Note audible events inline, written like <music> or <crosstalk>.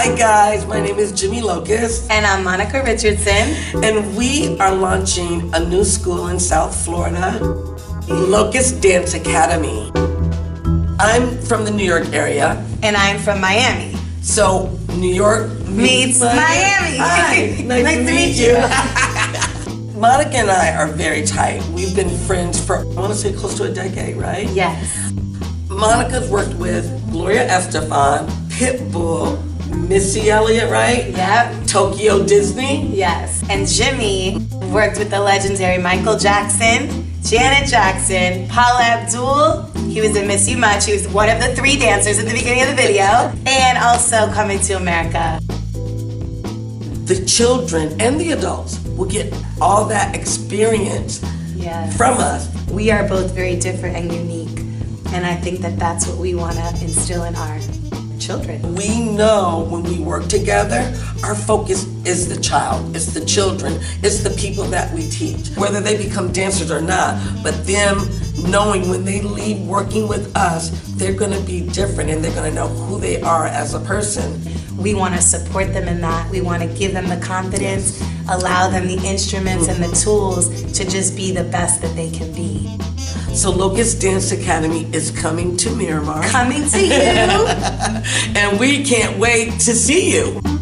Hi guys, my name is Jimmy Locust. And I'm Monica Richardson. And we are launching a new school in South Florida, Locust Dance Academy. I'm from the New York area. And I'm from Miami. So New York meets, meets Miami. Hi, nice, <laughs> nice to, to, meet, you. you. <laughs> Monica and I are very tight. We've been friends for, I want to say close to a decade, right? Yes. Monica's worked with Gloria Estefan, Pitbull, Missy Elliott, right? Yep. Tokyo Disney? Yes. And Jimmy worked with the legendary Michael Jackson, Janet Jackson, Paula Abdul. He was in Miss You Much. He was one of the three dancers at the beginning of the video. And also Coming to America. The children and the adults will get all that experience yes. from us. We are both very different and unique. And I think that that's what we want to instill in our children. We know when we work together, our focus is the child, it's the children, it's the people that we teach, whether they become dancers or not. But them knowing when they leave working with us, they're going to be different and they're going to know who they are as a person. We want to support them in that. We want to give them the confidence, allow them the instruments and the tools to just be the best that they can be. So Locust Dance Academy is coming to Miramar. Coming to you. <laughs> and we can't wait to see you.